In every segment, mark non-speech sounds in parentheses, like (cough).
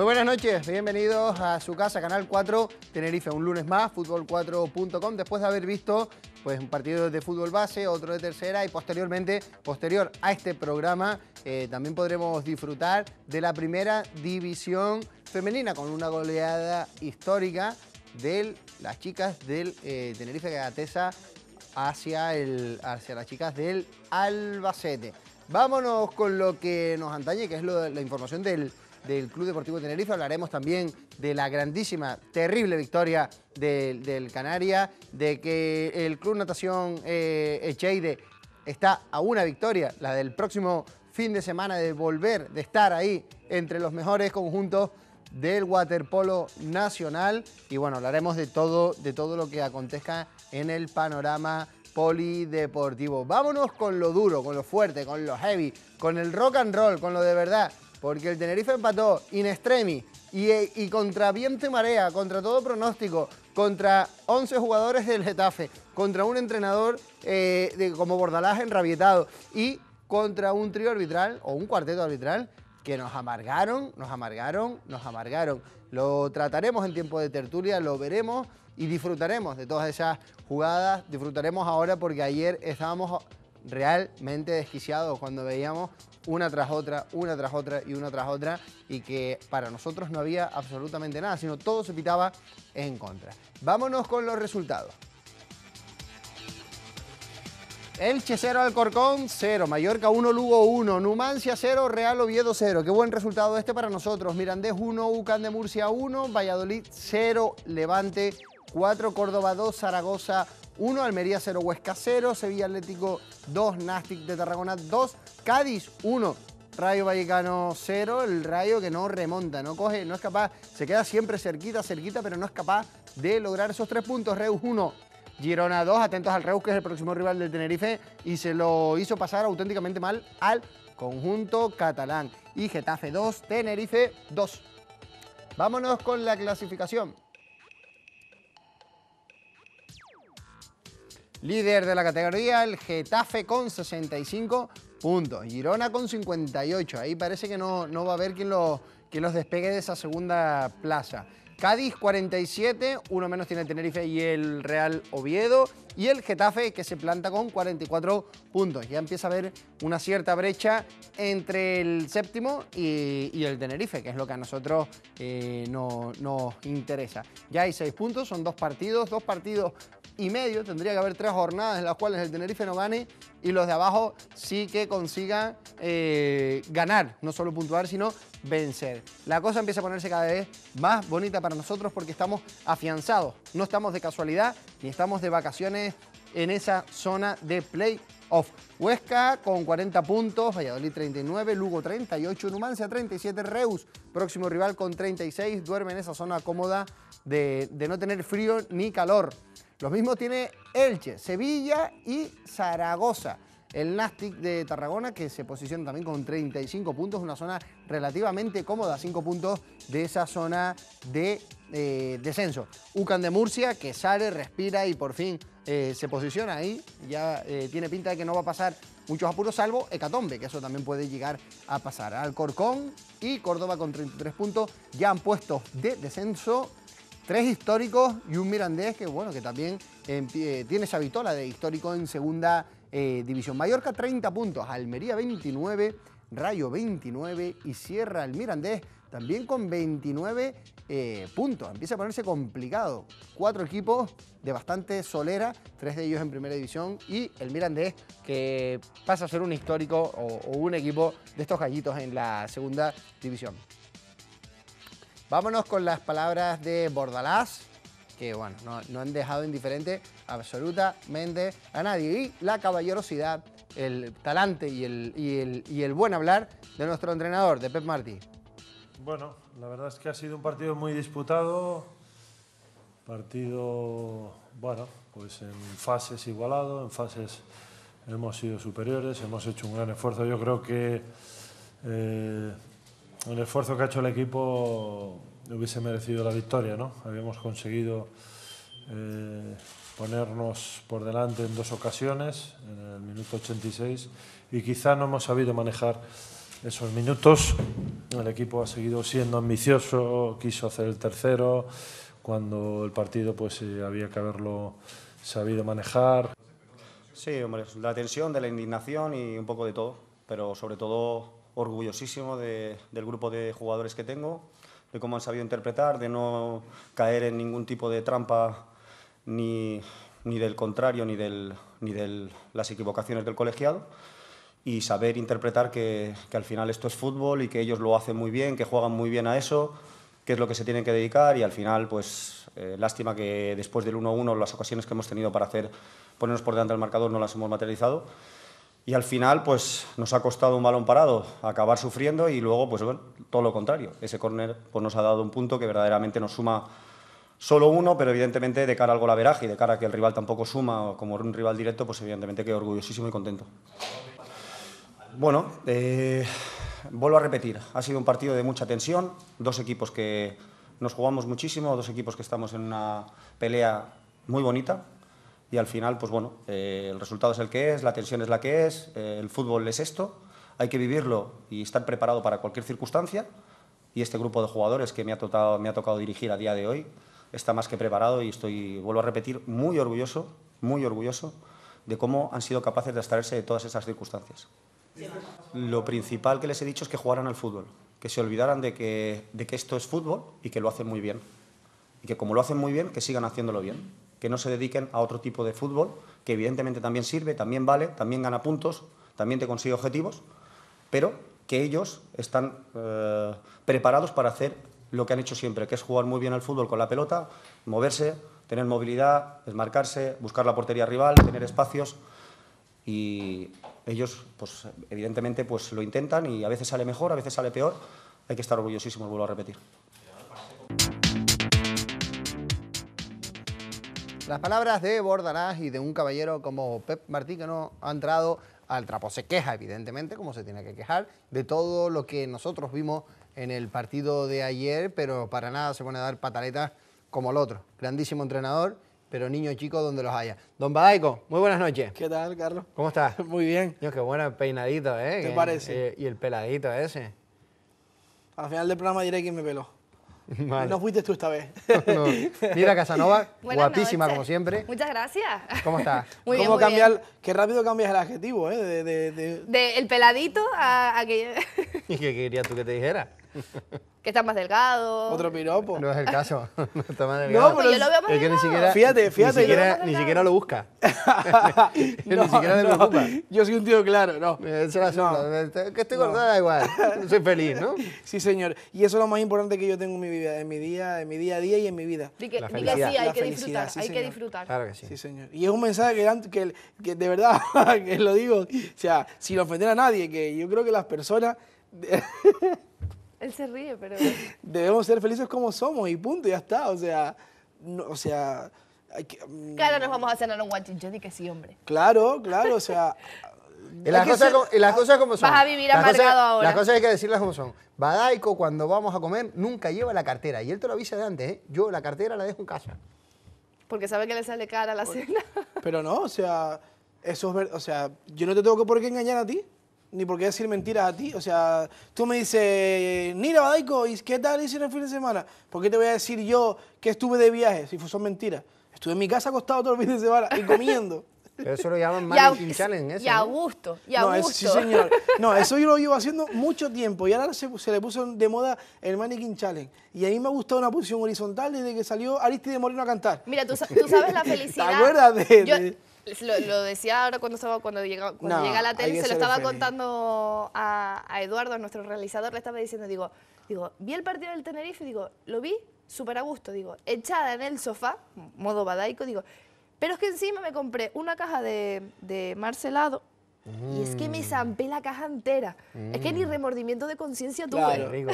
Muy buenas noches, bienvenidos a su casa, Canal 4 Tenerife, un lunes más, fútbol4.com, después de haber visto pues, un partido de fútbol base, otro de tercera y posteriormente, posterior a este programa, eh, también podremos disfrutar de la primera división femenina con una goleada histórica de las chicas del eh, Tenerife Gatesa hacia, hacia las chicas del Albacete. Vámonos con lo que nos antañe, que es la información del del Club Deportivo Tenerife. Hablaremos también de la grandísima, terrible victoria del, Canaria, de que el Club Natación eh, Echeide está a una victoria, la del próximo fin de semana, de volver, de estar ahí entre los mejores conjuntos del waterpolo nacional. Y bueno, hablaremos de todo, de todo lo que acontezca en el panorama polideportivo. Vámonos con lo duro, con lo fuerte, con lo heavy, con el rock and roll, con lo de verdad porque el Tenerife empató in extremis y, contra viento y marea, contra todo pronóstico, contra 11 jugadores del Getafe, contra un entrenador eh, de, como Bordalás enrabietado y contra un trío arbitral o un cuarteto arbitral que nos amargaron, nos amargaron, nos amargaron. Lo trataremos en tiempo de tertulia, lo veremos y disfrutaremos de todas esas jugadas. Disfrutaremos ahora porque ayer estábamos realmente desquiciados cuando veíamos una tras otra, una tras otra y una tras otra, y que para nosotros no había absolutamente nada, sino todo se pitaba en contra. Vámonos con los resultados. Elche 0, Alcorcón 0, Mallorca 1, Lugo 1, Numancia 0, Real Oviedo 0. Qué buen resultado este para nosotros. Mirandés 1, Ucán de Murcia 1, Valladolid 0, Levante 4, Córdoba 2, Zaragoza 1, Almería 0, Huesca 0, Sevilla Atlético 2, Nastic de Tarragona 2, Cádiz 1, Rayo Vallecano 0, el Rayo que no remonta, no coge, no es capaz, se queda siempre cerquita, cerquita, pero no es capaz de lograr esos tres puntos. Reus 1, Girona 2, atentos al Reus que es el próximo rival del Tenerife y se lo hizo pasar auténticamente mal al conjunto catalán. Y Getafe 2, Tenerife 2. Vámonos con la clasificación. Líder de la categoría, el Getafe con 65 puntos. Girona con 58. Ahí parece que no, no va a haber quien, lo, quien los despegue de esa segunda plaza. Cádiz 47, uno menos tiene Tenerife y el Real Oviedo. Y el Getafe que se planta con 44 puntos. Ya empieza a haber una cierta brecha entre el séptimo y, el Tenerife, que es lo que a nosotros eh, no, nos interesa. Ya hay seis puntos, son dos partidos, dos partidos y medio, tendría que haber tres jornadas en las cuales el Tenerife no gane y los de abajo sí que consigan eh, ganar, no solo puntuar, sino vencer. La cosa empieza a ponerse cada vez más bonita para nosotros porque estamos afianzados, no estamos de casualidad ni estamos de vacaciones en esa zona de play-off. Huesca con 40 puntos, Valladolid 39, Lugo 38, Numancia 37, Reus, próximo rival con 36, duerme en esa zona cómoda de, de no tener frío ni calor. Los mismos tiene Elche, Sevilla y Zaragoza. El Nastic de Tarragona, que se posiciona también con 35 puntos, una zona relativamente cómoda, 5 puntos de esa zona de eh, descenso. UCAN de Murcia, que sale, respira y por fin eh, se posiciona ahí. Ya eh, tiene pinta de que no va a pasar muchos apuros, salvo Hecatombe, que eso también puede llegar a pasar. Alcorcón y Córdoba con 33 puntos ya han puesto de descenso Tres históricos y un mirandés que, bueno, que también tiene esa vitola de histórico en segunda eh, división. Mallorca 30 puntos, Almería 29, Rayo 29 y cierra el mirandés también con 29 eh, puntos. Empieza a ponerse complicado. Cuatro equipos de bastante solera, tres de ellos en primera división y el Mirandés que pasa a ser un histórico o un equipo de estos gallitos en la segunda división. Vámonos con las palabras de Bordalás, que bueno, no, han dejado indiferente absolutamente a nadie. Y la caballerosidad, el talante y el, y el, buen hablar de nuestro entrenador, de Pep Martí. Bueno, la verdad es que ha sido un partido muy disputado, partido, bueno, pues en fases igualado, en fases hemos sido superiores, hemos hecho un gran esfuerzo. Yo creo que eh, el esfuerzo que ha hecho el equipo hubiese merecido la victoria. ¿no? Habíamos conseguido eh, ponernos por delante en dos ocasiones, en el minuto 86, y quizá no hemos sabido manejar esos minutos el equipo ha seguido siendo ambicioso, quiso hacer el tercero, cuando el partido pues eh, había que haberlo sabido manejar. Sí, hombre, la tensión, de la indignación y un poco de todo, pero sobre todo orgullosísimo de- del grupo de jugadores que tengo, de cómo han sabido interpretar, de no caer en ningún tipo de trampa ni, ni del contrario ni de ni del- las equivocaciones del colegiado y saber interpretar que, que al final esto es fútbol y que ellos lo hacen muy bien, que juegan muy bien a eso, que es lo que se tienen que dedicar y al final, pues eh, lástima que después del 1-1 las ocasiones que hemos tenido para hacer ponernos por delante del marcador no las hemos materializado y al final pues nos ha costado un balón parado acabar sufriendo y luego pues todo lo contrario, ese córner pues nos ha dado un punto que verdaderamente nos suma solo uno, pero evidentemente de cara al golaveraje y de cara a que el rival tampoco suma como un rival directo, pues evidentemente que orgullosísimo y contento. Bueno, eh, vuelvo a repetir, ha sido un partido de mucha tensión, dos equipos que nos jugamos muchísimo, dos equipos que estamos en una pelea muy bonita y al final, pues bueno, eh, el resultado es el que es, la tensión es la que es, eh, el fútbol es esto, hay que vivirlo y estar preparado para cualquier circunstancia y este grupo de jugadores que me ha, tocado, me ha tocado dirigir a día de hoy está más que preparado y estoy, vuelvo a repetir, muy orgulloso, muy orgulloso de cómo han sido capaces de extraerse de todas esas circunstancias. Lo principal que les he dicho es que jugaran al fútbol, que se olvidaran de que, de que esto es fútbol y que lo hacen muy bien. Y que como lo hacen muy bien, que sigan haciéndolo bien. Que no se dediquen a otro tipo de fútbol, que evidentemente también sirve, también vale, también gana puntos, también te consigue objetivos, pero que ellos están eh, preparados para hacer lo que han hecho siempre, que es jugar muy bien al fútbol con la pelota, moverse, tener movilidad, desmarcarse, buscar la portería rival, tener espacios y ellos, pues evidentemente, pues lo intentan y a veces sale mejor, a veces sale peor. Hay que estar orgullosísimos, vuelvo a repetir. Las palabras de Bordalás y de un caballero como Pep Martí que no ha entrado al trapo. Se queja, evidentemente, como se tiene que quejar, de todo lo que nosotros vimos en el partido de ayer, pero para nada se pone a dar pataletas como el otro. Grandísimo entrenador, pero niño chico donde los haya. Don Badaico, muy buenas noches. ¿Qué tal, Carlos? ¿Cómo estás? (laughs) Muy bien. Dios, qué bueno el peinadito, ¿eh? ¿Te Que- parece? eh, y el peladito ese. Al final del programa diré quién me peló. Vale. No fuiste tú esta vez. (laughs) No. Mira Casanova, (laughs) Buenas guapísima noches. como siempre. Muchas gracias. ¿Cómo estás? (laughs) Muy bien, ¿Cómo muy cambiar? bien. Qué rápido cambias el adjetivo, ¿eh? De, de- de- De el peladito a, a que, ¿Y qué querías tú que te dijera? (laughs) que está más delgado. Otro piropo. No es el caso. (laughs) (laughs) No está más No, delgado. Pues yo lo veo más Es que ni siquiera, Fíjate, fíjate, Ni siquiera, ni siquiera lo busca. No, ni siquiera le no, preocupa. Yo soy un tío claro, no. Esa es la sola. Que estoy cortada da igual. Soy feliz, ¿no? Sí, señor. Y eso es lo más importante que yo tengo en mi vida, en mi día, en mi día a día y en mi vida. Di que, sí, hay La que felicidad, disfrutar, sí, hay que disfrutar. Claro que sí. Sí, señor. Y es un mensaje que, que, que de verdad, que lo digo, o sea, sin ofender a nadie, que yo creo que las personas Él se ríe, pero... (laughs) debemos ser felices como somos y punto, ya está. O sea, no- o sea, hay que, mm, Claro, nos vamos a cenar un guachincho, di que sí, hombre. claro, claro, o sea. (laughs) Y las, cosas, ser- como, y las cosas como son. Vas a vivir Las amargado cosas- ahora. Las cosas hay que decirlas como son. Badaico, cuando vamos a comer, nunca lleva la cartera. Y él te lo avisa de antes, ¿eh? Yo la cartera la dejo en casa. Porque sabe que le sale cara a la cena. (laughs) Pero no, o sea, eso es verdad. O sea, yo no te tengo que por qué engañar a ti, ni por qué decir mentiras a ti. O sea, tú me dices, mira, Badaico, ¿y qué tal hicieron el fin de semana? ¿Por qué te voy a decir yo que estuve de viaje si son mentiras? Estuve en mi casa acostado todo el fin de semana y comiendo. Pero eso lo llaman Mannequin Challenge, eso, y a ¿no? gusto, y a no, es- gusto. sí, señor. No, (laughs) eso yo lo llevo haciendo mucho tiempo y ahora se, se le puso de moda el Mannequin Challenge. Y a mí me ha gustado una posición horizontal desde que salió Aristide Moreno a cantar. Mira, tú, sa- tú sabes la (laughs) felicidad. acuerdas de- Yo de- Lo, lo decía ahora cuando estaba cuando llega, cuando No, llega a la tele, se lo estaba feliz. contando a, a Eduardo, a nuestro realizador, le estaba diciendo, digo, digo, vi el partido del Tenerife digo, lo vi súper a gusto, digo, echada en el sofá, modo badaico, digo, pero es que encima me compré una caja de, de marcelado y es que Mm. me zampé la caja entera. Es que ni remordimiento de conciencia tuve. Claro. Qué rico.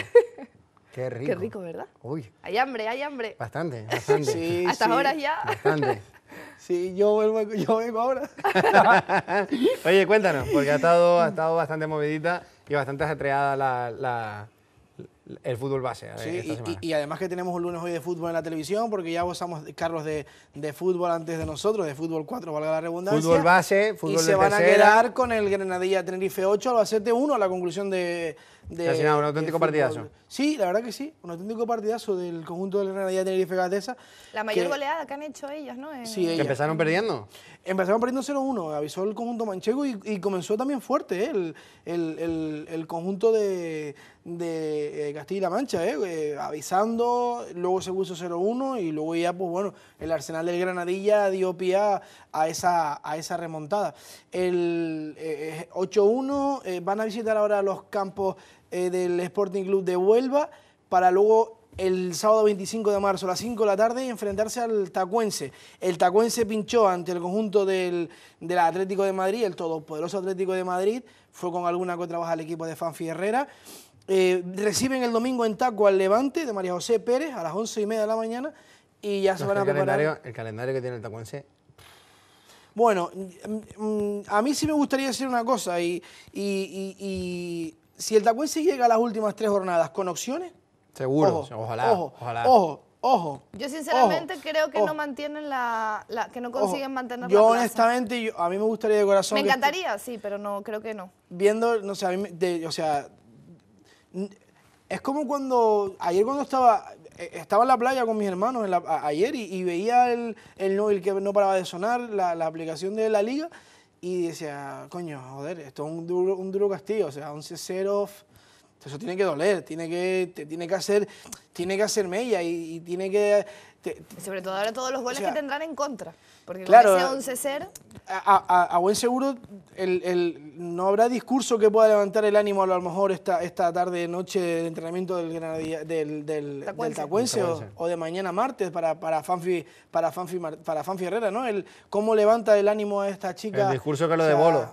Qué (laughs) rico. Qué rico, ¿verdad? Uy, Hay hambre, hay hambre. bastante, bastante. Sí, (laughs) A estas sí. horas ya. Bastante. Sí, yo, vuelvo, (laughs) yo vengo ahora. (laughs) Oye, cuéntanos, porque ha estado, ha estado bastante movidita y bastante ajetreada la, la- el fútbol base eh, Sí, esta y, además que tenemos un lunes hoy de fútbol en la televisión, porque ya gozamos, Carlos, de, de fútbol antes de nosotros, de fútbol 4, valga la redundancia. Fútbol base, fútbol Y se de van a quedar con el Granadilla Tenerife 8, Albacete 1, a la conclusión de, de Ha sido un auténtico de partidazo. Sí, la verdad que sí, un auténtico partidazo del conjunto del Granadilla Tenerife Gatesa. La mayor que- goleada que han hecho ellos, ¿no? En- Sí, Que empezaron perdiendo. Empezaron perdiendo 0-1, avisó el conjunto manchego y, y comenzó también fuerte ¿eh? el, el- el- el conjunto de, de, eh, Castilla-La Mancha, ¿eh? Eh, avisando, luego se puso 0-1 y luego ya, pues bueno, el Arsenal del Granadilla dio pie a, esa, a esa remontada. El eh, eh, 8-1 eh, van a visitar ahora los campos eh, del Sporting Club de Huelva para luego el sábado 25 de marzo a las 5 de la tarde y enfrentarse al Tacuense. El Tacuense pinchó ante el conjunto del, del Atlético de Madrid, el todopoderoso Atlético de Madrid, fue con alguna que otra baja el equipo de Fanfi Herrera. Eh, reciben el domingo en Taco al Levante de María José Pérez a las 11 y media de la mañana y ya se van a el, preparar. calendario, el calendario que tiene el Tacuense. Bueno, mm, mm, a mí sí me gustaría decir una cosa y, y- y- y si el Tacuense llega a las últimas tres jornadas con opciones, Seguro. ojo, ojalá. ojo, ojalá. ojo, ojo. Yo sinceramente ojo, creo que ojo. no mantienen la, la- que no Ojo, consiguen mantener Yo la plaza. honestamente, yo- a mí me gustaría de corazón. Me que este- encantaría, sí, pero no, creo que no. viendo, no sé, a mí de- o sea, es como cuando, ayer cuando estaba, eh, estaba en la playa con mis hermanos en la- a- ayer y, y veía el, el móvil que no paraba de sonar, la, la aplicación de la liga, y decía, coño, joder, esto es un duro, un duro castigo, o sea, 11-0, f- eso tiene que doler, tiene que, te tiene que hacer, tiene que hacer mella y, y tiene que... te- sobre todo ahora todos los goles sea, que tendrán en contra. Porque claro, con ese 11-0, a, a- a buen seguro el, el- no habrá discurso que pueda levantar el ánimo a lo mejor esta, esta tarde, noche de entrenamiento del, Granadilla- del, del, del Tacuense. Tacuense o, de mañana martes para, para, Fanfi, para, Fanfi, para Fanfi Herrera, ¿no? El, cómo levanta el ánimo a esta chica. El discurso que o lo de Bolo.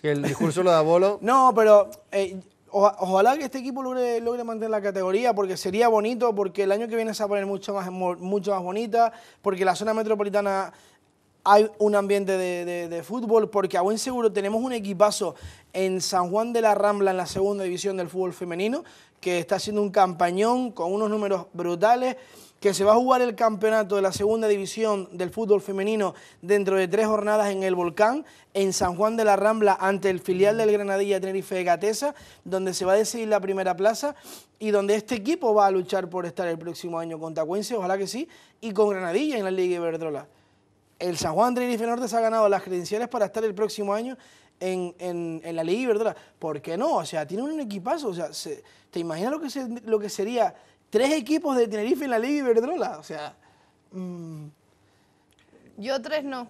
Si el discurso lo da Bolo. (laughs) No, pero eh, ojalá que este equipo logre, mantener la categoría, porque sería bonito, porque el año que viene se va a poner mucho más, mucho más bonita, porque la zona metropolitana hay un ambiente de, de- de fútbol, porque a buen seguro tenemos un equipazo en San Juan de la Rambla, en la segunda división del fútbol femenino, que está haciendo un campañón con unos números brutales, que se va a jugar el campeonato de la segunda división del fútbol femenino dentro de tres jornadas en el Volcán, en San Juan de la Rambla, ante el filial del Granadilla Tenerife Gatesa, donde se va a decidir la primera plaza y donde este equipo va a luchar por estar el próximo año con Tacuense, ojalá que sí, y con Granadilla en la Liga Iberdrola. El San Juan Tenerife Norte se ha ganado las credenciales para estar el próximo año en, en- en la Liga Iberdrola. ¿Por qué no? O sea, tiene un equipazo. O sea, se- ¿te imaginas lo que, se- lo que sería tres equipos de Tenerife en la Liga Iberdrola? O sea, mm, yo tres no.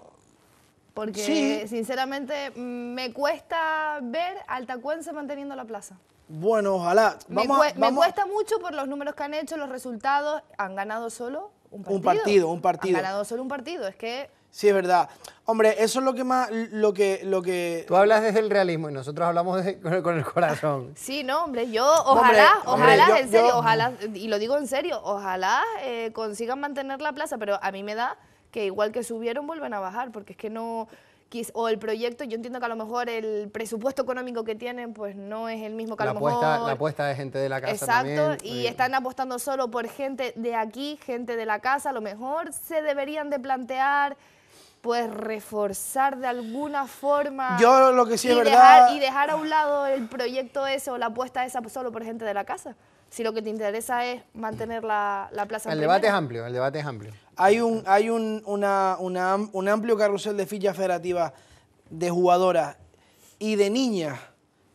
Porque Sí. sinceramente me cuesta ver al Tacuense manteniendo la plaza. bueno, ojalá. Me, Vamos, me vamos cuesta mucho por los números que han hecho, los resultados. Han ganado solo un partido. Un partido, un partido. Han ganado solo un partido. Es que Sí, es verdad. Hombre, eso es lo que más, lo que, lo que... Tú hablas desde el realismo y nosotros hablamos desde- con, el, con el corazón. (laughs) Sí, no, hombre, yo ojalá, hombre, ojalá, yo- en serio, yo- ojalá, y lo digo en serio, ojalá eh, consigan mantener la plaza, pero a mí me da que igual que subieron, vuelven a bajar, porque es que no, o el proyecto, yo entiendo que a lo mejor el presupuesto económico que tienen, pues no es el mismo que a La lo apuesta, mejor... la apuesta de gente de la casa Exacto, también. y están apostando solo por gente de aquí, gente de la casa, a lo mejor se deberían de plantear pues reforzar de alguna forma Yo lo que sí y es dejar, verdad- y dejar a un lado el proyecto ese o la apuesta esa solo por gente de la casa. Si lo que te interesa es mantener la, la plaza El debate es amplio, el debate es amplio. Hay un, hay un, una- un amplio carrusel de fichas federativas de jugadoras y de niñas,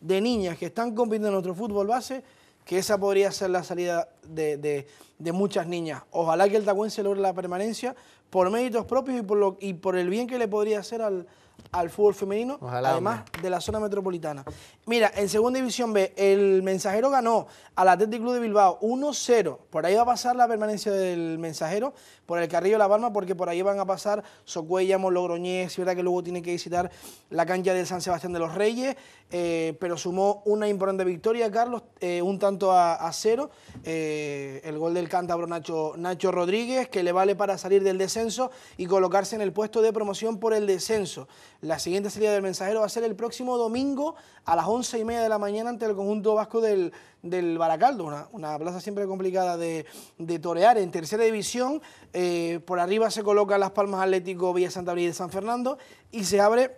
de niñas que están compitiendo en nuestro fútbol base, que esa podría ser la salida de, de- de muchas niñas. Ojalá que el Tacuense logre la permanencia por méritos propios y por, lo, y por el bien que le podría hacer al, al fútbol femenino, Ojalá, además de la zona metropolitana. Mira, en segunda división B, el Mensajero ganó al Athletic Club de Bilbao 1-0. Por ahí va a pasar la permanencia del Mensajero, por el Carrillo de la Palma, porque por ahí van a pasar Socuellamos, Logroñés, es verdad que luego tiene que visitar la cancha del San Sebastián de los Reyes, eh, pero sumó una importante victoria, Carlos, eh, un tanto a, a cero, eh, el gol del cántabro Nacho, Nacho Rodríguez, que le vale para salir del descenso y colocarse en el puesto de promoción por el descenso. La siguiente salida del mensajero va a ser el próximo domingo a las once y media de la mañana ante el conjunto vasco del, del Baracaldo, una, una plaza siempre complicada de, de torear. En tercera división, eh, por arriba se colocan Las Palmas Atlético, Villa Santa María de San Fernando y se abre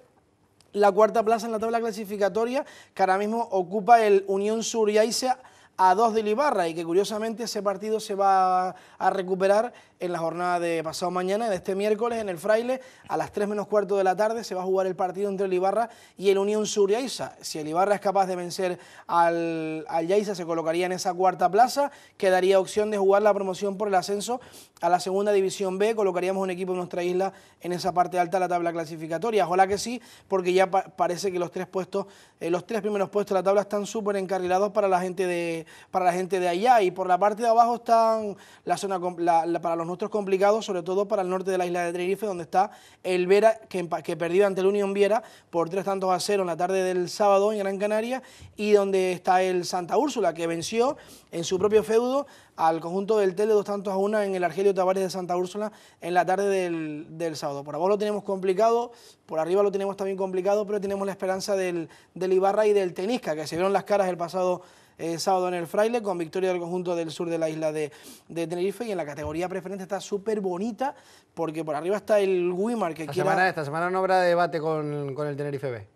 la cuarta plaza en la tabla clasificatoria, que ahora mismo ocupa el Unión Suriaiza a dos de Ibarra y que curiosamente ese partido se va a recuperar en la jornada de pasado mañana, de este miércoles, en el Fraile, a las 3 menos cuarto de la tarde se va a jugar el partido entre el Ibarra y el Unión Suriaiza. Si el Ibarra es capaz de vencer al, al Yaiza, se colocaría en esa cuarta plaza, quedaría opción de jugar la promoción por el ascenso a la segunda división B, colocaríamos un equipo de nuestra isla en esa parte alta de la tabla clasificatoria. Ojalá que sí, porque ya pa- parece que los tres puestos, eh, los tres primeros puestos de la tabla están súper encarrilados para la gente de para la gente de allá y por la parte de abajo están la zona para los nuestros complicados, sobre todo para el norte de la isla de Tenerife, donde está el Vera que perdió ante el Unión Viera por tres tantos a cero en la tarde del sábado en Gran Canaria y donde está el Santa Úrsula que venció en su propio feudo al conjunto del Tele dos tantos a una en el Argelio Tavares de Santa Úrsula en la tarde del, del sábado. Por abajo lo tenemos complicado, por arriba lo tenemos también complicado, pero tenemos la esperanza del, del Ibarra y del Tenisca, que se vieron las caras el pasado eh, sábado en el Fraile, con victoria del conjunto del sur de la isla de, de Tenerife, y en la categoría preferente está súper bonita, porque por arriba está el Wimar, que Esta quiera... semana, esta semana no habrá debate con, con el Tenerife B.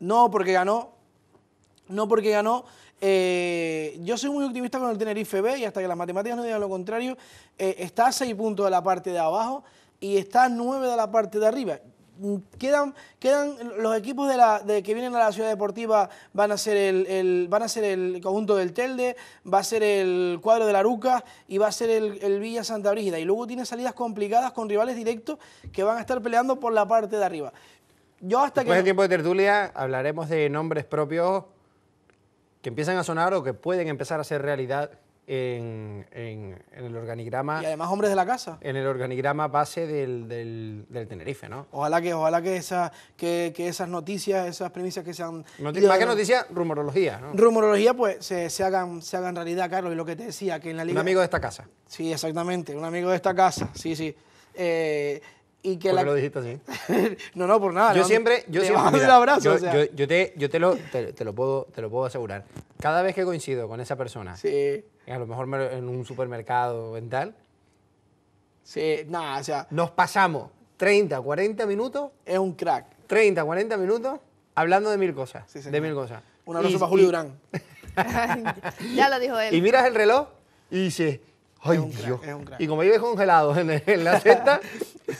No, porque ganó. No porque ganó. Eh, yo soy muy optimista con el Tenerife B y hasta que las matemáticas no digan lo contrario, eh, está a 6 puntos de la parte de abajo y está a 9 de la parte de arriba. Quedan, quedan los equipos de la, de que vienen a la ciudad deportiva van a ser el, el- van a ser el conjunto del Telde, va a ser el cuadro de la Aruca y va a ser el, el Villa Santa Brígida. Y luego tiene salidas complicadas con rivales directos que van a estar peleando por la parte de arriba. Yo hasta Después que del tiempo de tertulia hablaremos de nombres propios que empiezan a sonar o que pueden empezar a ser realidad en, en- en el organigrama y además hombres de la casa. en el organigrama base del, del- del Tenerife, ¿no? Ojalá que, ojalá que, esa, que, que esas noticias, esas premisas que se han... Noti- ido- más que noticias, rumorología, ¿no? Rumorología, pues se, se hagan, se hagan realidad, Carlos. Y lo que te decía, que en la Un liga... amigo de esta casa. Sí, exactamente, un amigo de esta casa, sí, sí. Eh, y que ¿Por la... lo dijiste así? (laughs) no, no, por nada. yo siempre, yo le siempre, mira, un abrazo, yo, o sea. yo- yo te, yo te lo, te, te lo puedo, te lo puedo asegurar. Cada vez que coincido con esa persona, Sí, a lo mejor me- en un supermercado o en tal, sí, nada, o sea, nos pasamos 30, 40 minutos, es un crack. 30, 40 minutos hablando de mil cosas, Sí, señor. de mil cosas. Un abrazo Y- para Julio y- Durán. (laughs) (laughs) ya lo dijo él. Y miras el reloj y dices, ay un crack, Dios. es un crack. Y como vives congelado en, en la cesta,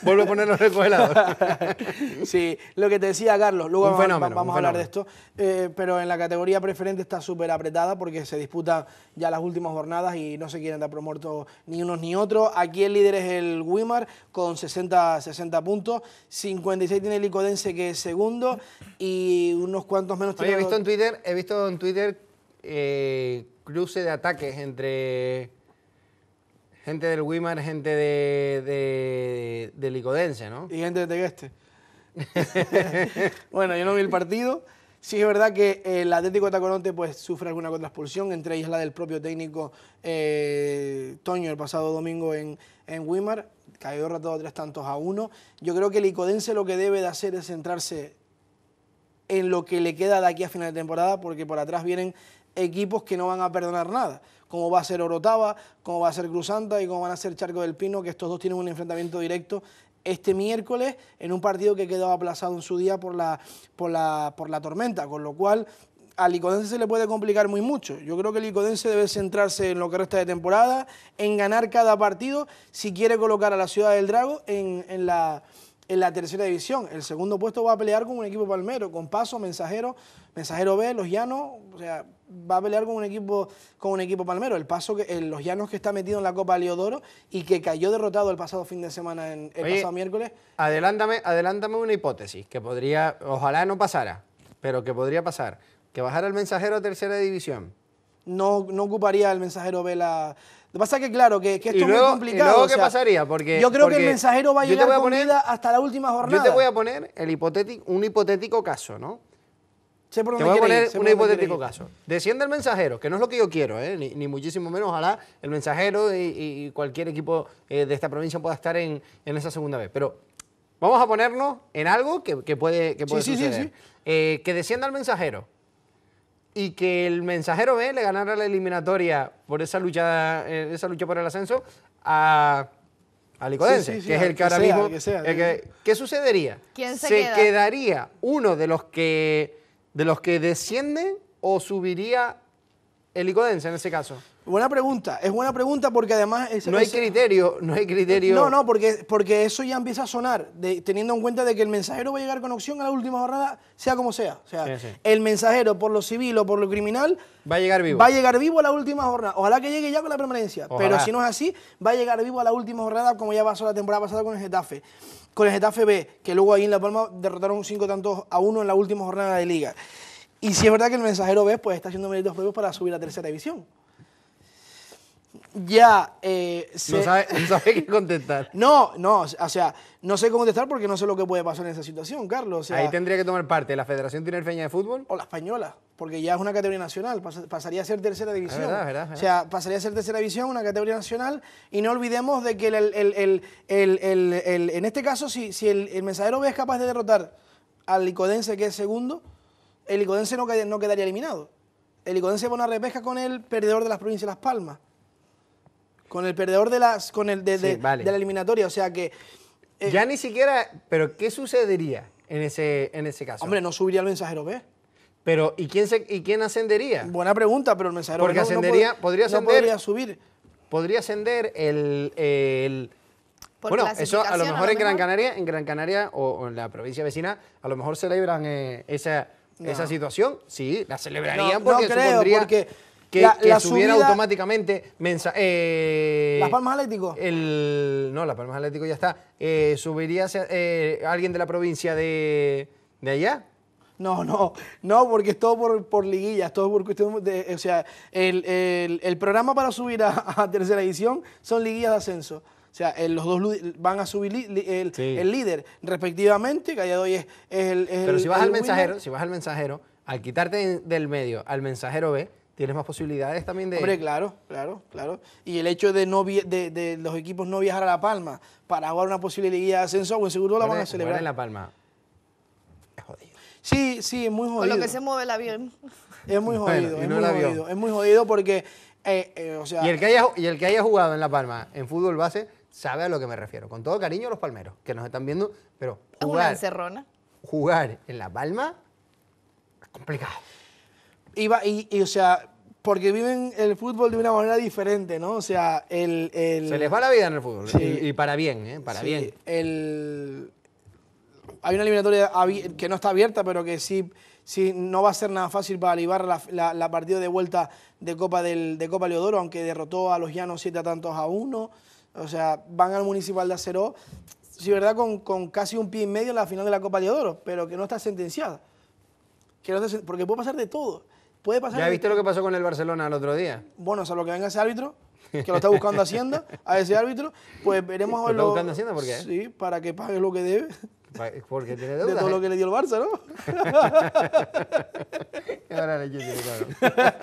vuelve a ponerlo en el congelador. (laughs) Sí, lo que te decía Carlos, luego Un vamos, fenómeno, vamos un a hablar de esto, eh, pero en la categoría preferente está súper apretada porque se disputan ya las últimas jornadas y no se quieren dar por muertos ni unos ni otros. Aquí el líder es el Wimar con 60, 60 puntos, 56 tiene el Icodense que es segundo y unos cuantos menos Oye, he visto en Twitter, he visto en Twitter eh, cruce de ataques entre gente del Wimar, gente de, de, del Icodense, ¿no? y gente de Tegueste. (laughs) bueno, yo no vi el partido. Sí es verdad que el Atlético de Tacoronte pues, sufre alguna contraexpulsión, entre ellas la del propio técnico eh, Toño el pasado domingo en, en Wimar, cayó derrotado tres tantos a uno. Yo creo que el Icodense lo que debe de hacer es centrarse en lo que le queda de aquí a final de temporada, porque por atrás vienen equipos que no van a perdonar nada, como va a ser Orotava, como va a ser Cruzanta y como van a ser Charco del Pino, que estos dos tienen un enfrentamiento directo este miércoles en un partido que quedó aplazado en su día por la, por la, por la tormenta, con lo cual al Icodense se le puede complicar muy mucho. Yo creo que el Icodense debe centrarse en lo que resta de temporada, en ganar cada partido, si quiere colocar a la Ciudad del Drago en, en la, en la tercera división. El segundo puesto va a pelear con un equipo palmero, con Paso, Mensajero, Mensajero B, Los Llanos, o sea, va a pelear con un equipo, con un equipo palmero. El Paso, que, el- Los Llanos que está metido en la Copa Leodoro y que cayó derrotado el pasado fin de semana, en, el Oye, pasado miércoles. Adelántame, adelántame una hipótesis que podría, ojalá no pasara, pero que podría pasar. Que bajara el mensajero a tercera división. no, no ocuparía el mensajero B la. Lo que pasa es que, claro, que, que esto ¿Y es luego- muy y complicado. luego o qué pasaría? Porque- yo creo que el mensajero va a llegar a con vida hasta la última jornada. Yo te voy a poner el hipotético, un hipotético caso, ¿no? Sé por Te voy a poner ir, un hipotético caso. Desciende el mensajero, que no es lo que yo quiero, ¿eh? ni, ni muchísimo menos. Ojalá el mensajero y, y cualquier equipo eh, de esta provincia pueda estar en, en esa segunda vez. Pero vamos a ponernos en algo que, que puede, que puede Sí, sí, sí, suceder. sí. Eh, que descienda el mensajero y que el mensajero B le ganara la eliminatoria por esa lucha, eh, esa lucha por el ascenso a, al Icodense, Sí, sí, sí, que es el que que ahora sea, mismo... que sea, ¿Qué sucedería? ¿Quién se queda? quedaría uno de los que de los que descienden o subiría el Icodense en ese caso? Buena pregunta, es buena pregunta porque además... ese- No hay criterio, no hay criterio... No, no, porque, porque eso ya empieza a sonar, de- teniendo en cuenta de que el mensajero va a llegar con opción a la última jornada, sea como sea. O sea, Sí, sí. el mensajero, por lo civil o por lo criminal, Va a llegar vivo. va a llegar vivo a la última jornada. Ojalá que llegue ya con la permanencia. Ojalá. Pero si no es así, va a llegar vivo a la última jornada, como ya pasó la temporada pasada con el Getafe. Con el Getafe B, que luego ahí en La Palma derrotaron cinco tantos a uno en la última jornada de liga. Y si es verdad que el mensajero B pues, está haciendo méritos propios para subir a tercera división. Ya eh, se- No sabe, no sabe qué contestar. (laughs) no, no, o sea, no sé cómo contestar porque no sé lo que puede pasar en esa situación, Carlos. O sea, Ahí tendría que tomar parte la Federación Tinerfeña de Fútbol. o la española, porque ya es una categoría nacional, pas- pasaría a ser tercera división. verdad, es verdad, es O sea, pasaría a ser tercera división, una categoría nacional, y no olvidemos de que el, el- el- en este caso, si, si el, mensajero B es capaz de derrotar al Licodense, que es segundo, el Licodense no, no quedaría eliminado. El Licodense va a una repesca con el perdedor de las provincias de Las Palmas. Con el perdedor de las con el de, Sí, de- vale. de la eliminatoria. O sea que, eh, Ya ni siquiera... Pero ¿qué sucedería en ese, en ese caso? hombre, no subiría el mensajero B. Pero ¿y quién, se, ¿y quién ascendería? Buena pregunta, pero el mensajero Porque B no- no ascendería- pod- podría no ascender- podría subir. Podría ascender el... el- bueno, eso a lo mejor en Gran mejor. Canaria, en Gran Canaria o, o en la provincia vecina, a lo mejor celebran eh, esa, No. esa situación. Sí, la celebrarían No, no porque creo, supondría porque que, la- que la subiera subida- automáticamente mensa- eh, ¿Las Palmas Atlético? El, no, Las Palmas Atlético ya está. Eh, ¿Subiría eh, alguien de la provincia de, de allá? No, no, no, porque es todo por, por liguillas, todo por cuestión de. O sea, el, el- el programa para subir a, a tercera edición son liguillas de ascenso. O sea, el- los dos van a subir li- el, Sí. líder respectivamente, hoy es, es el. es Pero si vas al winner. mensajero, si vas al mensajero, al quitarte del medio al mensajero B, tienes más posibilidades también de... Hombre, claro, claro, claro. Y el hecho de no de, de los equipos no viajar a La Palma para jugar una posible liguilla de ascenso, pues seguro la van a Jugar celebrar. en La Palma. Es jodido. Sí, sí, es muy Con jodido. lo que se mueve el avión. Es muy Bueno, jodido, y es no muy el avión. jodido. Es muy jodido porque, eh, eh, o sea, Y el, que haya, y el que haya jugado en La Palma en fútbol base sabe a lo que me refiero. Con todo cariño a los palmeros que nos están viendo, pero Es una jugar, encerrona. jugar en La Palma es complicado. Iba, y, y, o sea, porque viven el fútbol de una manera diferente, ¿no? O sea, el... el Se les va la vida en el fútbol. Sí. Y, y para bien, ¿eh? Para sí, bien. el- hay una eliminatoria que no está abierta, pero que sí, sí no va a ser nada fácil para Alibar la, la, la partida de vuelta de Copa del, de Copa Leodoro, aunque derrotó a los Llanos 7 a tantos a 1. O sea, van al Municipal de Acero, sí, verdad, con, con casi un pie y medio en la final de la Copa Leodoro, pero que no está sentenciada. Que no está porque puede pasar de todo. Puede pasar ¿Ya de viste lo que pasó con el Barcelona el otro día? bueno, salvo que venga ese árbitro, que lo está buscando Hacienda, a ese árbitro, pues veremos a ¿Lo ver. está buscando Hacienda? ¿Por qué? Sí, para que pague lo que debe Porque tiene de deudas. todo lo que le dio el Barça, ¿no? (laughs) Ahora le quiero, claro. (laughs)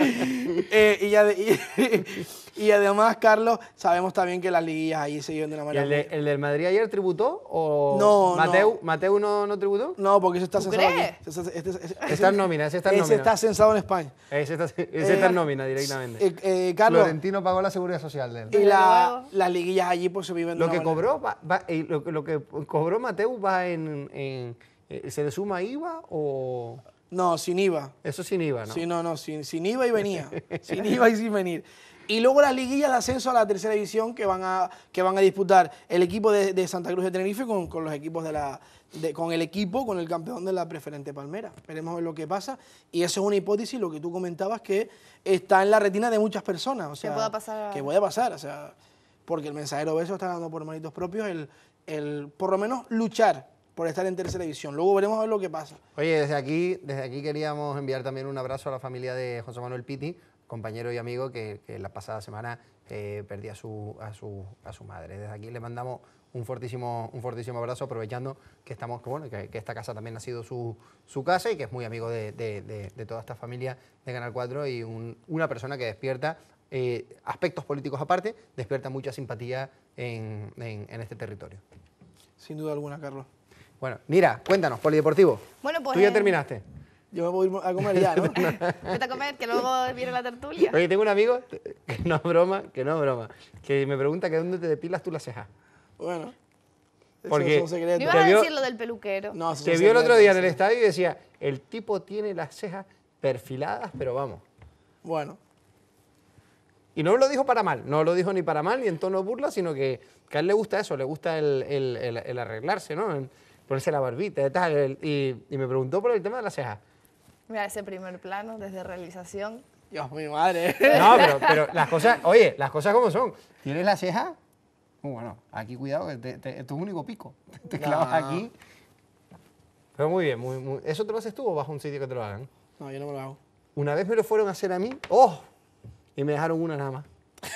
Eh, y, ade- y- y además, Carlos, sabemos también que las liguillas ahí se llevan de una ¿Y manera. el, de- el del Madrid ayer tributó? ¿O No, Mateu, no. Mateu no, no tributó? No, porque eso está ¿Tú censado crees? aquí. Ese, este- ese- ese- Está en nómina, ese está en ese nómina. está censado en España. Ese está, ese está en nómina directamente. Eh, eh, Carlos, Florentino pagó la seguridad social de él. y la- las liguillas allí pues se viven de Lo una que manera- cobró, va, va- y lo, lo que cobró Mateu va en, en- eh, ¿Se le suma IVA o...? No, sin IVA. Eso sin IVA, ¿no? Sí, no, no, sin, sin IVA y venía. (laughs) sin IVA y sin venir. Y luego las liguillas de ascenso a la tercera división que van a, que van a disputar el equipo de, de Santa Cruz de Tenerife con, con los equipos de la. de- con el equipo, con el campeón de la preferente Palmera. Veremos a ver lo que pasa. Y eso es una hipótesis, lo que tú comentabas, que está en la retina de muchas personas. O sea, pueda pasar. Que puede pasar. O sea, porque el mensajero Beso está dando por manitos propios el, el, por lo menos, luchar por estar en tercera división. Luego veremos a ver lo que pasa. Oye, desde aquí, desde aquí queríamos enviar también un abrazo a la familia de José Manuel Piti, compañero y amigo que, que la pasada semana eh, perdía a su, a, su, a su madre. Desde aquí le mandamos un fortísimo, un fortísimo abrazo, aprovechando que estamos, que, bueno, que, que esta casa también ha sido su, su casa y que es muy amigo de, de- de- de toda esta familia de Canal 4 y un- una persona que despierta eh, aspectos políticos aparte, despierta mucha simpatía en- en- en este territorio. Sin duda alguna, Carlos. Bueno, mira, cuéntanos, Polideportivo. Bueno, pues. ¿Tú ya eh, terminaste? Yo me voy a ir a comer ya, ¿no? (laughs) Vete a comer, que luego viene la tertulia. Oye, tengo un amigo, que no es broma, que no es broma, que me pregunta que dónde te depilas tú las cejas. Bueno. Eso Porque- son secretos. No ibas a decir lo del peluquero. No, esos Te vio el otro día en el estadio y decía, el tipo tiene las cejas perfiladas, pero vamos. Bueno. Y no lo dijo para mal, no lo dijo ni para mal ni en tono burla, sino que, que a él le gusta eso, le gusta el, el- el- el arreglarse, ¿no? El ponerse la barbita y tal. el- y, y me preguntó por el tema de las cejas. Mira ese primer plano desde realización. Dios, mi madre. No, pero, pero las cosas, oye, las cosas como son. ¿Tienes la ceja? Muy bueno, aquí cuidado, que te, te- es tu único pico. (laughs) Te clavas No. aquí. Pero muy bien, muy, muy- ¿eso te lo haces tú o vas a un sitio que te lo hagan? No, yo no me lo hago. Una vez me lo fueron a hacer a mí, ¡oh! Y me dejaron una nada más.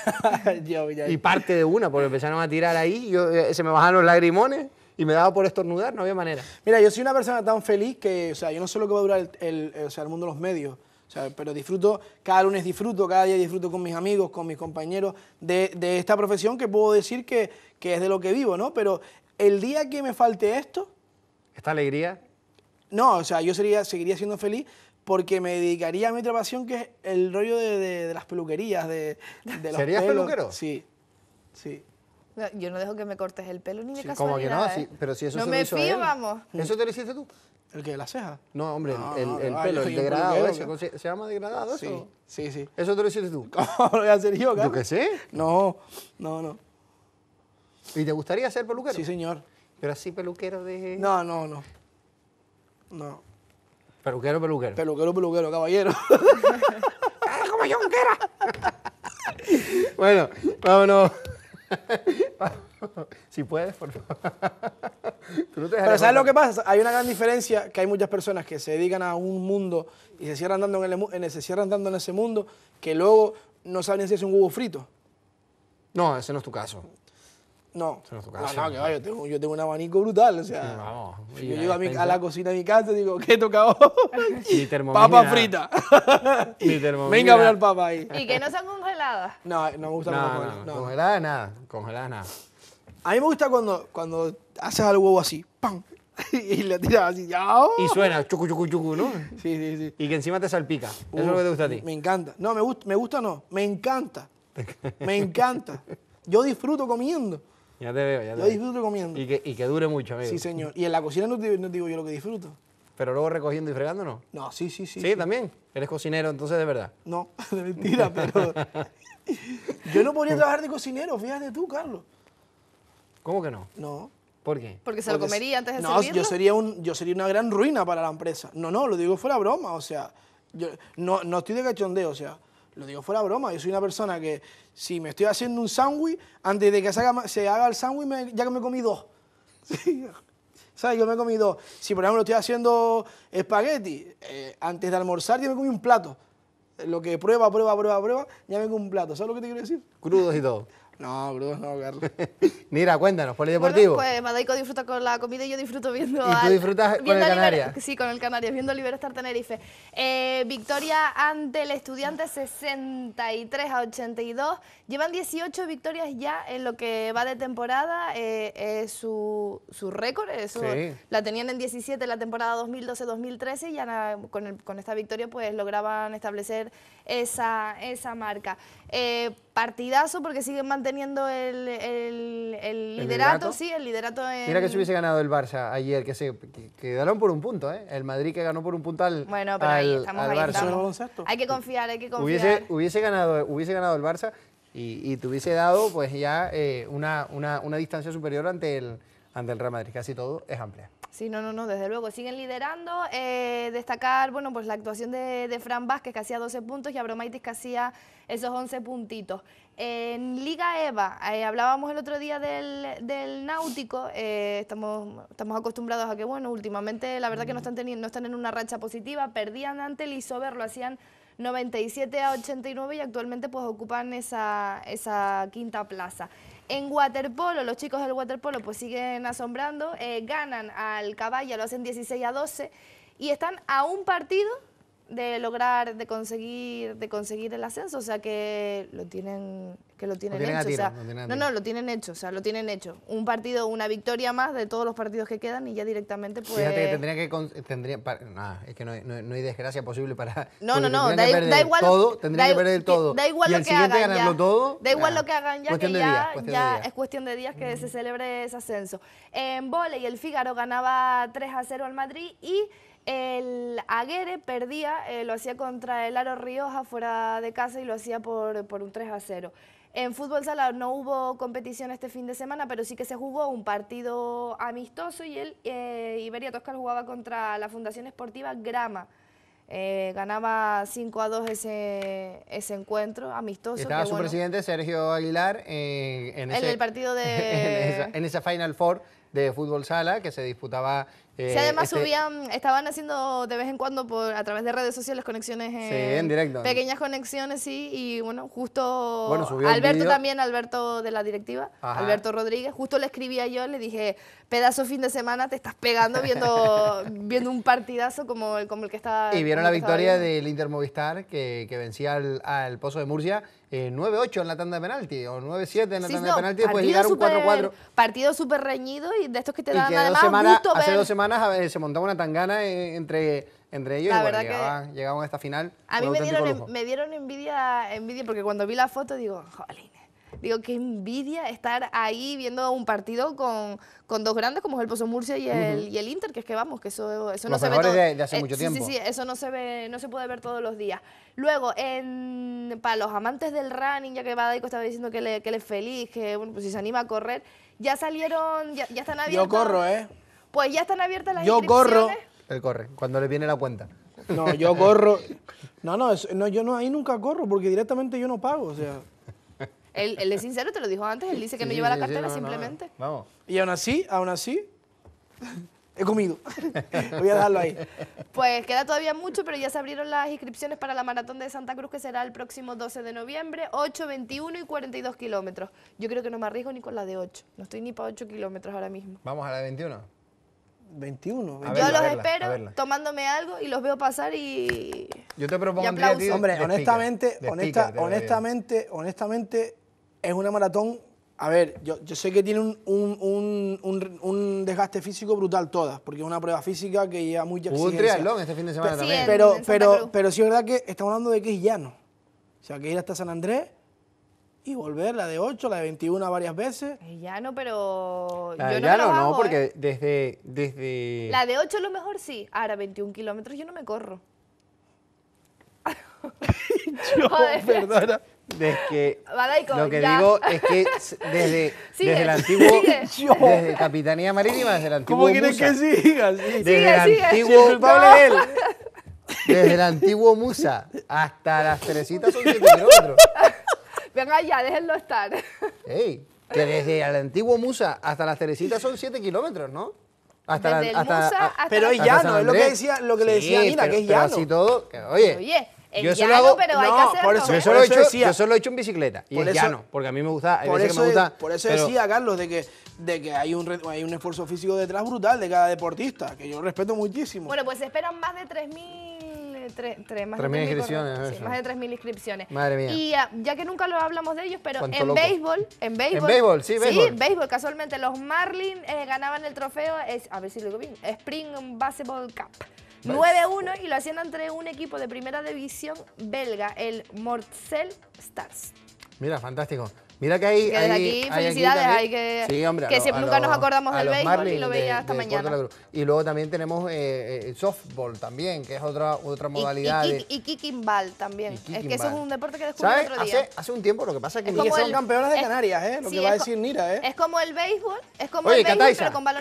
(laughs) yo, ya- Y parte de una, porque empezaron a tirar ahí, yo, eh, se me bajaron los lagrimones y me daba por estornudar, no había manera. Mira, yo soy una persona tan feliz que, o sea, yo no sé lo que va a durar el, el- o sea, el mundo de los medios, o sea, pero disfruto, cada lunes disfruto, cada día disfruto con mis amigos, con mis compañeros de, de esta profesión que puedo decir que, que es de lo que vivo, ¿no? Pero el día que me falte esto, Esta alegría, no, o sea, yo sería, seguiría siendo feliz porque me dedicaría a mi otra pasión que es el rollo de, de- de las peluquerías, de, de los ¿Serías pelos. peluquero? Sí, sí. Yo no dejo que me cortes el pelo ni de Sí, ¿cómo que casualidad. no? ¿eh? Sí, pero si eso no se lo me hizo fío, él. vamos. ¿Eso te lo hiciste tú? ¿El que ¿La ceja? No, hombre, No, el, no, el pelo, yo el degradado peluquero, ese, ¿qué? ¿cómo se, llama degradado Sí, eso? sí, sí. ¿Eso te lo hiciste tú? (laughs) ¿Cómo lo voy a hacer yo, Yo Carlos? qué sé. No, no, no. ¿Y te gustaría ser peluquero? Sí, señor. Pero así peluquero de... No, no, no. No. Peluquero, peluquero. Peluquero, peluquero, caballero. (laughs) ¡Ah, como Junquera! (laughs) bueno, vámonos. (laughs) si puedes, por favor. Tú no te Pero ¿sabes lo que pasa? Hay una gran diferencia que hay muchas personas que se dedican a un mundo y se cierran dando en, el, se cierran dando en ese mundo que luego no saben ni hacerse un huevo frito. No, ese no es tu caso. No. No No, que va, yo tengo, yo tengo un abanico brutal. O sea, Sí, vamos. yo llego a, mi- a la cocina de mi casa y digo, ¿qué he tocado? Papa frita. Venga a ver papa ahí. Y que no sean congeladas. No, no me gusta No, la no, papa. no, no. congelada nada, congelada nada. A mí me gusta cuando, cuando haces al huevo así, ¡pam! (laughs) y le tiras así, ¡ya! Y suena chucu, chucu, chucu, ¿no? Sí, sí, sí. Y que encima te salpica. Eso es lo que te gusta a ti. Me encanta. No, me gusta, me gusta no, me encanta. (laughs) Me encanta. Yo disfruto comiendo. Ya te veo, ya te Yo veo. disfruto comiendo. Y que, y que dure mucho, amigo. Sí, señor. Y en la cocina no te, no te digo yo lo que disfruto. Pero luego recogiendo y fregando, ¿no? No, sí, sí, sí. Sí, también. Eres cocinero, entonces de verdad. No, (laughs) de mentira, pero. (laughs) yo no podría trabajar de cocinero, fíjate tú, Carlos. ¿Cómo que no? No. ¿Por qué? Porque se lo Porque comería antes de no, servirlo. yo sería, un, yo sería una gran ruina para la empresa. No, no, lo digo fuera broma, o sea, yo no, no estoy de cachondeo, o sea, lo digo fuera broma. Yo soy una persona que si me estoy haciendo un sándwich, antes de que se haga, el sándwich, ya que me comí dos. (laughs) ¿Sabes? Yo me comí dos. Si por ejemplo estoy haciendo espagueti, eh, antes de almorzar ya me comí un plato. Lo que prueba, prueba, prueba, prueba, ya me comí un plato. ¿Sabes lo que te quiero decir? Crudos y todo. No, bro, no, Carlos. (laughs) Mira, cuéntanos, Bueno, polideportivo. pues Madaico disfruta con la comida y yo disfruto viendo. ¿Y tú disfrutas con viendo el Liber- Canarias? Sí, con el Canarias, viendo Liberestar Tenerife. Eh, victoria ante el Estudiante 63 a 82. Llevan 18 victorias ya en lo que va de temporada. eh, es su, su récord. Eso Sí. la tenían en 17 la temporada 2012-2013 y ya na- con, el- con esta victoria pues lograban establecer esa, esa marca. Eh, partidazo porque siguen manteniendo el, el- el liderato, liderato? sí, el liderato en... Mira que se hubiese ganado el Barça ayer, que se que, que ganaron por un punto, ¿eh? El Madrid que ganó por un punto al, Bueno, pero ahí al- estamos, al ahí Barça. ¿Eso es estamos. Hay que confiar, hay que confiar. Hubiese, hubiese, ganado, hubiese ganado el Barça y, y te hubiese dado pues ya eh, una, una, una distancia superior ante el, ante el Real Madrid. Casi todo es amplia. Sí, no, no, no, desde luego. Siguen liderando. Eh, destacar, bueno, pues la actuación de, de Fran Vázquez, que hacía 12 puntos, y Abromaitis, que hacía esos 11 puntitos. En Liga EVA, eh, hablábamos el otro día del, del Náutico, eh, estamos, estamos acostumbrados a que, bueno, últimamente la verdad que no están, teniendo, no están en una racha positiva, perdían ante el Isover, lo hacían 97 a 89 y actualmente pues ocupan esa, esa quinta plaza. En waterpolo, los chicos del waterpolo pues siguen asombrando, eh, ganan al Caballa, lo hacen 16 a 12 y están a un partido de lograr, de conseguir, de conseguir el ascenso, o sea que lo tienen, que lo tienen tienen a hecho. o tiro, sea, lo tienen no, no, lo tienen hecho, o sea, lo tienen hecho. Un partido, una victoria más de todos los partidos que quedan y ya directamente pues... Fíjate que tendría que... Tendría, nah, es que no no no hay desgracia posible para... No, no, no, da, da igual. todo, tendrían da que perder todo. Da igual y lo el que siguiente hagan ganarlo ya. todo. Da igual nah, lo que hagan ya, que ya, días, ya días. es cuestión de días que se celebre ese ascenso. En volei, el Fígaro ganaba 3 a 0 al Madrid y el Aguere perdía, eh, lo hacía contra el Aro Rioja fuera de casa y lo hacía por, por un 3 a 0. En fútbol sala no hubo competición este fin de semana, pero sí que se jugó un partido amistoso y el eh, Iberia Toscal jugaba contra la Fundación Esportiva Grama. Eh, ganaba 5 a 2 ese, ese encuentro amistoso. Estaba que su bueno, presidente Sergio Aguilar en, En ese, el partido (laughs) de- en, esa, en esa Final Four de fútbol sala que se disputaba... eh, Sí, además este- subían, estaban haciendo de vez en cuando por, a través de redes sociales conexiones Sí, en directo. Pequeñas conexiones, sí, y bueno, justo Bueno, Alberto también, Alberto de la directiva, Ajá. Alberto Rodríguez, justo le escribía yo, le dije, pedazo fin de semana, te estás pegando viendo, (laughs) viendo un partidazo como el, como el que está Y vieron la victoria del Inter Movistar que, que vencía al, al Pozo de Murcia eh, 9-8 en la tanda de penalti o 9-7 en la Sí, tanda no, de penalti después llegaron súper- 4-4 Partido súper reñido y de estos que te dan que además semanas, gusto hace ver. dos semanas a ver, se montaba una tangana eh, entre, entre ellos La y bueno, llegaban, llegaban a esta final A mí un me dieron, lujo. me dieron envidia, envidia porque cuando vi la foto digo, jolín, digo, qué envidia estar ahí viendo un partido con, con dos grandes como es el Pozo Murcia y el, y el Inter, que es que vamos, que eso, eso no se ve todo- de- de hace eh, mucho sí, tiempo. Sí, sí, eso no se ve, no se puede ver todos los días. Luego, en, para los amantes del running, ya que Badaico estaba diciendo que, le, que él es feliz, que bueno, pues si se anima a correr, ya salieron, ya, ya están abiertas. Yo corro, ¿eh? Pues ya están abiertas las Yo corro. Él corre, cuando le viene la cuenta. No, yo corro. No, no, eso- no, yo no, ahí nunca corro porque directamente yo no pago, o sea. Él, él es sincero, te lo dijo antes, él dice que Sí, no sí, lleva la sí, cartera no, no, simplemente. Vamos. Y aún así, aún así, he comido. (laughs) Voy a dejarlo ahí. Pues queda todavía mucho, pero ya se abrieron las inscripciones para la maratón de Santa Cruz, que será el próximo 12 de noviembre, 8, 21 y 42 kilómetros. Yo creo que no me arriesgo ni con la de 8. No estoy ni para 8 kilómetros ahora mismo. Vamos a la de 21. 21. A Yo verla, los verla, espero verla. tomándole algo y los veo pasar y... Yo te propongo Y Andrea, a ti aplauso. de- Hombre, speaker, honestamente, honesta- speaker, te lo digo. honestamente, honestamente, es una maratón. A ver, yo, yo sé que tiene un, un- un- un- un desgaste físico brutal todas, porque es una prueba física que lleva mucha Hubo un triatlón este fin de semana también. en- Pero, pero, pero sí es verdad que estamos hablando de que es llano. O sea, que ir hasta San Andrés y volver, la de 8, la de 21 varias veces. Eh, Ya no, pero... La yo de no me llano no, hago, porque ¿eh? desde, desde... La de 8 a lo mejor sí. Ahora 21 kilómetros yo no me corro. (laughs) Joder. Perdona. Desde que Badaico, lo que ya. digo es que desde, (laughs) Sigue, desde el antiguo sigue. desde Capitanía Marítima, desde el antiguo ¿Cómo quieres Musa, que siga? Sí. desde Sigue, el antiguo el culpable él. desde el antiguo Musa hasta las Teresitas son 7 kilómetros. Venga ya, déjenlo estar. Ey, que desde el antiguo Musa hasta las Teresitas son 7 kilómetros, ¿no? Hasta Desde el hasta, Musa a- hasta Pero es hasta llano, es lo que decía, lo que le decía Sí, Nina, pero- que es pero llano. así todo, que, oye, Oye, es yo eso lo llano, hago- pero hay que No, hacerlo. por eso- yo ¿eh? eso, lo he hecho, decía- yo eso lo he hecho en bicicleta y Por es eso- llano, porque a mí me gusta, Por eso, que me gusta, por eso pero- decía Carlos de que, de que hay, un, hay un esfuerzo físico detrás brutal de cada deportista, que yo respeto muchísimo. Bueno, pues se esperan más de 3.000 tre- tre- más de 3.000 3.000 inscripciones, sí, más de 3.000 inscripciones. Madre mía. Y ah, ya que nunca lo hablamos de ellos, pero en loco. béisbol, en béisbol. béisbol, sí, béisbol. Sí, béisbol, casualmente los Marlins eh, ganaban el trofeo, es, a ver si lo digo bien, Spring Baseball Cup. 9-1 y lo hacían entre un equipo de primera división belga, el Mortsel Stars. Mira, fantástico. Mira que hay. Que desde hay- aquí, hay felicidades, hay que- Sí, hombre, que lo- siempre nunca los- nos acordamos del béisbol y lo de- veía hasta de mañana. Y luego también tenemos eh, eh, softball también, que es otra, otra modalidad. y, y kicking ball también. y es que eso kicking es ball. un deporte que descubrí ¿Sabes? el otro día. Hace, hace un tiempo, lo que pasa es que Es y que son el- campeonas de es- Canarias, ¿eh? Lo sí, que va a decir Nira, ¿eh? Es como el béisbol, es como Oye, el béisbol, pero con de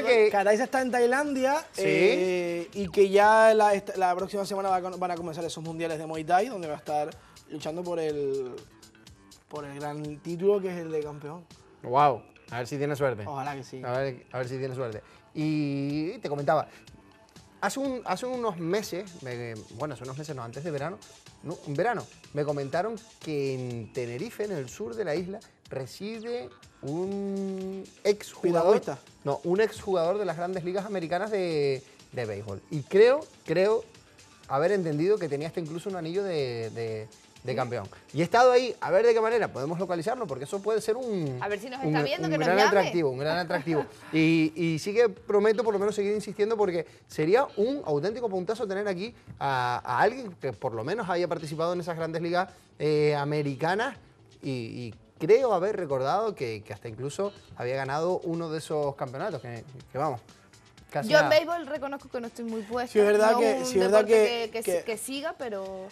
fútbol. que- Cataiza está en Tailandia Sí. eh, y que ya la, la próxima semana van a comenzar esos mundiales de Muay Thai, donde va a estar luchando por el por el gran título que es el de campeón. Wow, a ver si tiene suerte. Ojalá que sí. A ver, a ver si tiene suerte. Y te comentaba, hace, un, hace unos meses, me- bueno, hace unos meses no, antes de verano, no, en verano, me comentaron que en Tenerife, en el sur de la isla, reside un exjugador. No, un exjugador de las grandes ligas americanas de, de béisbol. Y creo, creo haber entendido que tenía hasta incluso un anillo de, de- de campeón. Y he estado ahí, a ver de qué manera podemos localizarlo, porque eso puede ser un. A ver si nos un- está viendo, un que nos gran atractivo, un gran atractivo. (laughs) y, y sí que prometo por lo menos seguir insistiendo, porque sería un auténtico puntazo tener aquí a, a alguien que por lo menos haya participado en esas grandes ligas eh, americanas y, y creo haber recordado que, que hasta incluso había ganado uno de esos campeonatos, que, que vamos. Casi Yo en béisbol reconozco que no estoy muy puesta. Sí, es verdad no que- un sí, es verdad deporte que- que, que- que siga, pero,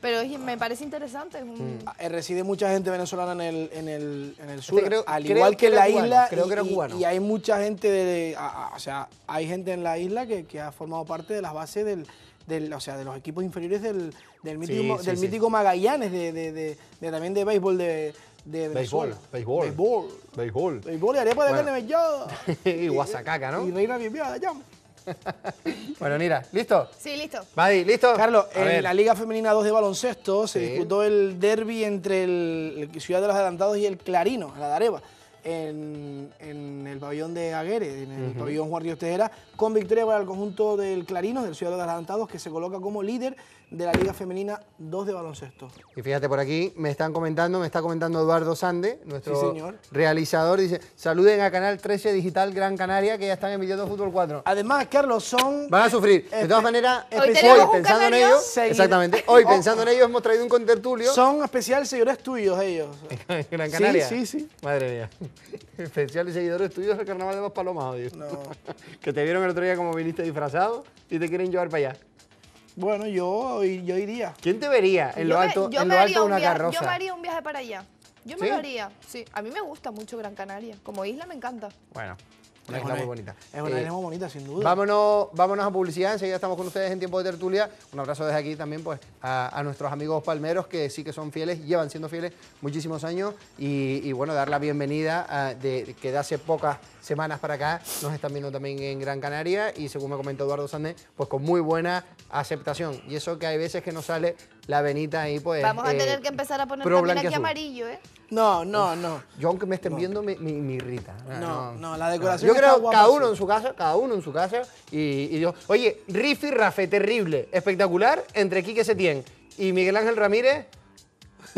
pero es- me parece interesante. es un- Eh, reside mucha gente venezolana en el, en el, en el sur, creo- al creo igual que que la cubano, isla. creo y, que era y- cubano. y hay mucha gente, de, a- a- o sea, hay gente en la isla que, que ha formado parte de las bases del, del- o sea, de los equipos inferiores del, del mítico, Sí, Ma- sí, del sí. mítico Magallanes, de, de, de- de también de béisbol de, de Béisbol, Venezuela. béisbol. Béisbol. Béisbol. Béisbol y arepa de Bueno. carne mellada. (laughs) y guasacaca, Y ¿no? reina bien llama. (laughs) Bueno, mira, ¿listo? Sí, listo. Madi, ¿listo? Carlos, A en ver. la Liga Femenina 2 de baloncesto se Sí. disputó el derby entre el, el Ciudad de los Adelantados y el Clarino, la de Areva, en, en el pabellón de Aguere, en el pabellón Juan Ríos Tejera, con victoria para el conjunto del Clarino, del Ciudad de los Adelantados, que se coloca como líder de la Liga Femenina 2 de baloncesto. Y fíjate por aquí, me están comentando, me está comentando Eduardo Sande, nuestro Sí, señor. realizador, dice, saluden a Canal 13 Digital Gran Canaria, que ya están emitiendo Fútbol 4. Además, Carlos, son... Van a sufrir. De Espe- todas maneras, Hoy tenemos un pensando en ellos, Seguid- exactamente, (laughs) hoy Oh. pensando en ellos hemos traído un contertulio. Son especiales seguidores tuyos ellos. (laughs) Gran Sí, Canaria. sí, sí. Madre mía. (laughs) Especiales seguidores tuyos del Carnaval de Maspalomas, odio. No. que te vieron el otro día como viniste disfrazado y te quieren llevar para allá. Bueno, yo, yo iría. ¿Quién te vería en lo Yo me- alto, yo en me lo haría alto de un una viaje- carroza? Yo me haría un viaje para allá. Yo me ¿Sí? lo haría, sí. A mí me gusta mucho Gran Canaria. Como isla me encanta. Bueno, una Es isla muy bonita. Es una Eh, isla muy bonita, sin duda. Vámonos, vámonos a publicidad, enseguida estamos con ustedes en tiempo de tertulia. Un abrazo desde aquí también pues, a, a nuestros amigos palmeros que sí que son fieles, llevan siendo fieles muchísimos años y, y, bueno, dar la bienvenida a- de, que de hace pocas semanas para acá nos están viendo también en Gran Canaria y según me comentó Eduardo Sandé, pues con muy buena aceptación. Y eso que hay veces que nos sale la venita ahí pues... Vamos a eh, tener que empezar a poner también aquí amarillo, ¿eh? No, no, no. Yo aunque me estén viendo me, me- me irrita. Ah, No, no, la decoración Yo está creo guapa, cada uno en su casa, cada uno en su casa y, y digo, oye, Riffy Rafe, terrible, espectacular, entre Quique Setién y Miguel Ángel Ramírez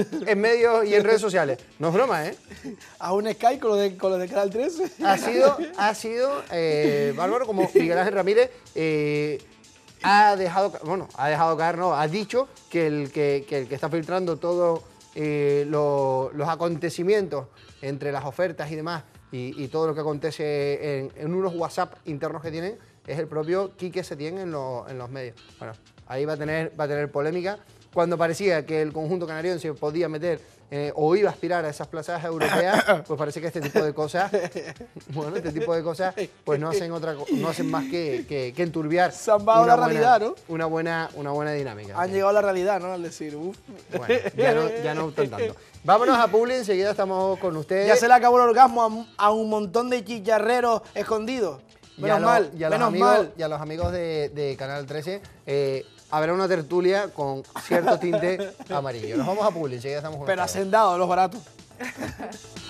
(laughs) en medios y en redes sociales. No es broma, ¿eh? A un Sky con lo de, con lo de Canal 13. Ha sido, ha sido eh, bárbaro como (laughs) Miguel Ángel Ramírez eh, ha dejado, bueno, ha dejado caer, no, ha dicho que el que, que el que está filtrando todos los acontecimientos entre las ofertas y demás y, y todo lo que acontece en, en unos WhatsApp internos que tienen es el propio Quique Setién en, los- en los medios. Bueno, ahí va a tener, va a tener polémica. Cuando parecía que el conjunto canariense podía meter eh, o iba a aspirar a esas plazas europeas, (coughs) pues parece que este tipo de cosas, (laughs) bueno, este tipo de cosas, pues no hacen otra, no hacen más que, que, que enturbiar Se han una la buena- realidad, ¿no? Una buena, una buena dinámica. Han llegado a la realidad, ¿no? Al decir, uff. Bueno, ya no, ya no tan tanto. Vámonos a Publi, enseguida estamos con ustedes. Ya se le acabó el orgasmo a, a un montón de chicharreros escondidos. Y Menos a lo- mal, y a los menos amigos, mal. Y a los amigos de, de Canal 13, eh, habrá una tertulia con cierto tinte (laughs) amarillo. Nos vamos a Publi, enseguida estamos con Pero ustedes. los baratos. (laughs)